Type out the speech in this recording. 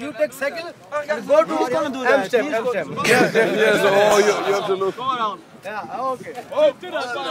You, take second and go to Amsterdam. Yes, yes, yes. Oh, you, you have to look. Go around. Yeah, okay. Oh, do that,